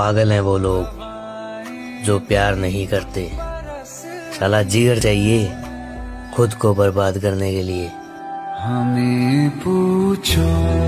पागल हैं वो लोग, जो प्यार नहीं करते। साला जिगर चाहिए खुद को बर्बाद करने के लिए। हमें पूछो।